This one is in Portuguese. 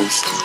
Ghost.